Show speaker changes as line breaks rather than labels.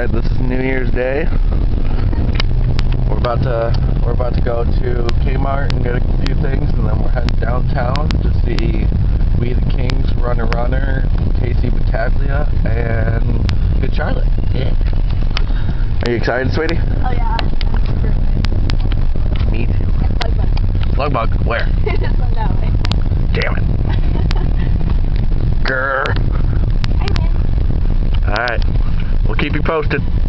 Alright, this is New Year's Day. We're about to we're about to go to Kmart and get a few things and then we're heading downtown to see We the Kings, Runner Runner, Kaci Battaglia, and Good Charlotte. Yeah. Are you excited, sweetie?
Oh yeah.
Me too.
Like one.
Slug bug, where?
That way.
Damn it. Grr. Alright. Keep you posted.